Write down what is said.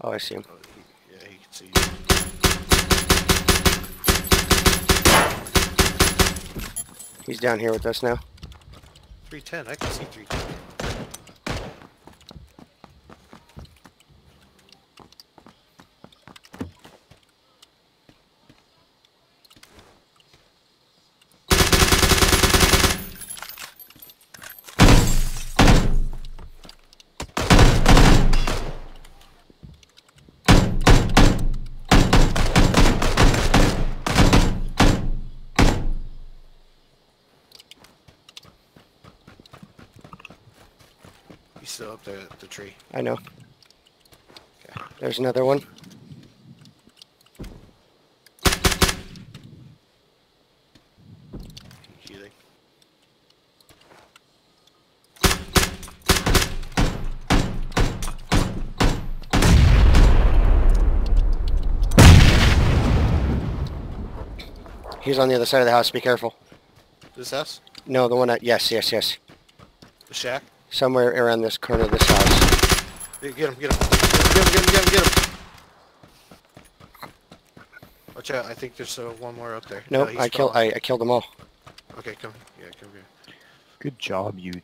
Oh, I see him. Yeah, he can see you. He's down here with us now. 310, I can see 310. He's still up there at the tree. I know. Okay. There's another one. Healing. He's on the other side of the house. Be careful. This house? No, the one at... Yes, yes, yes. The shack? Somewhere around this corner of this house. Yeah, Get him, get him. Get him, get him, get him, get him. Watch out, I think there's uh, one more up there. No, I killed. I, I killed them all. Okay, come. Yeah, come here. Good job, you two.